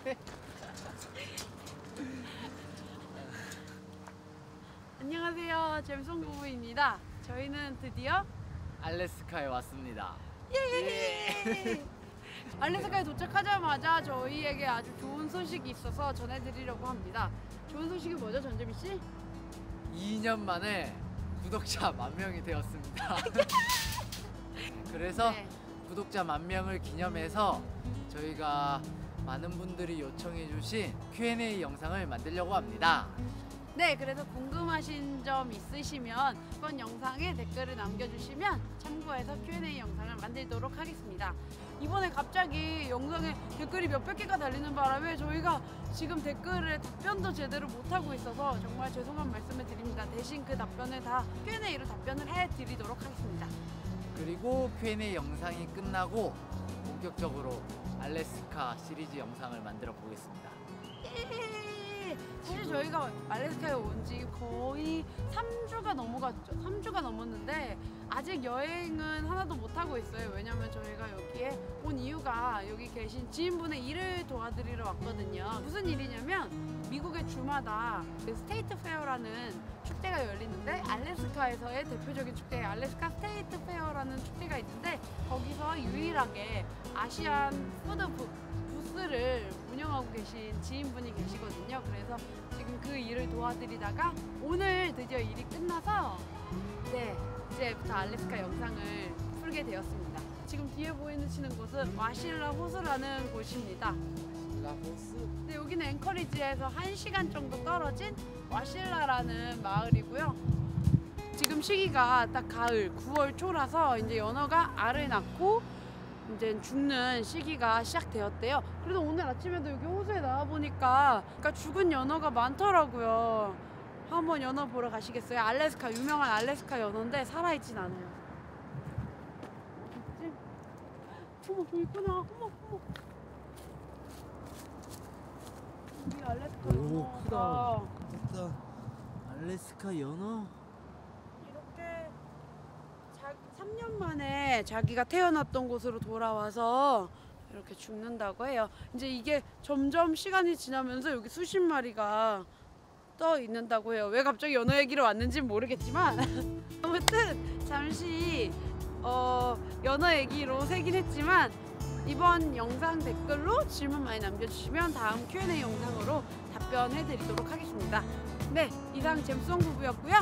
안녕하세요. 잼송 부부입니다. 저희는 드디어 알래스카에 왔습니다. 예! 알래스카에 도착하자마자 저희에게 아주 좋은 소식이 있어서 전해드리려고 합니다. 좋은 소식이 뭐죠, 전재미 씨? 2년 만에 구독자 만 명이 되었습니다. 그래서 네. 구독자 만 명을 기념해서 저희가 많은 분들이 요청해 주신 Q&A 영상을 만들려고 합니다. 네, 그래서 궁금하신 점 있으시면 이번 영상에 댓글을 남겨주시면 참고해서 Q&A 영상을 만들도록 하겠습니다. 이번에 갑자기 영상에 댓글이 몇백 개가 달리는 바람에 저희가 지금 댓글에 답변도 제대로 못하고 있어서 정말 죄송한 말씀을 드립니다. 대신 그 답변을 다 Q&A로 답변을 해드리도록 하겠습니다. 그리고 Q&A 영상이 끝나고 본격적으로 알래스카 시리즈 영상을 만들어 보겠습니다. 예! 사실 저희가 알래스카에 온 지 거의 3주가 넘어갔죠. 3주가 넘었는데 아직 여행은 하나도 못 하고 있어요. 왜냐면 저희가 여기에 온 이유가 여기 계신 지인분의 일을 도와드리러 왔거든요. 무슨 일이냐면 미국의 주마다 그 state fair라는 축제가 열리는데 알래스카에서의 대표적인 축제 알래스카 State Fair라는 축제가 있는데 거기서 유일하게 Asian food 부, 부스를 운영하고 계신 지인분이 계시거든요. 그래서 지금 그 일을 도와드리다가 오늘 드디어 일이 끝나서 네 이제부터 알래스카 영상을 풀게 되었습니다. 지금 뒤에 보이시는 곳은 와실라 호수라는 곳입니다. 라포스 근데 여기는 앵커리지에서 1시간 정도 떨어진 와실라라는 마을이고요. 지금 시기가 딱 가을 9월 초라서 이제 연어가 알을 낳고 이제 죽는 시기가 시작되었대요. 그래도 오늘 아침에도 여기 호수에 나와 보니까 그러니까 죽은 연어가 많더라고요. 한번 연어 보러 가시겠어요? 알래스카 유명한 알래스카 연어인데 살아있진 않아요. 어딨지? 어머 저기 있구나. 어머 어머. 여기 알래스카 오, 연어가 일단 알래스카 연어 이렇게 자, 3년 만에 자기가 태어났던 곳으로 돌아와서 이렇게 죽는다고 해요. 이제 이게 점점 시간이 지나면서 여기 수십 마리가 떠 있는다고 해요. 왜 갑자기 연어 얘기로 왔는지 모르겠지만 아무튼 잠시 어, 연어 얘기로 새긴 했지만 이번 영상 댓글로 질문 많이 남겨주시면 다음 Q&A 영상으로 답변해드리도록 하겠습니다. 네, 이상 잼송 부부였고요.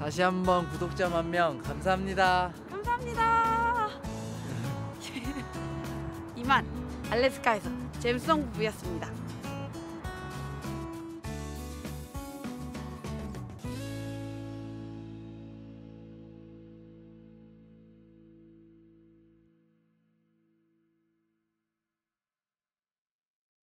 다시 한번 구독자 만 명 감사합니다. 감사합니다. 이만 알래스카에서 잼송 부부였습니다.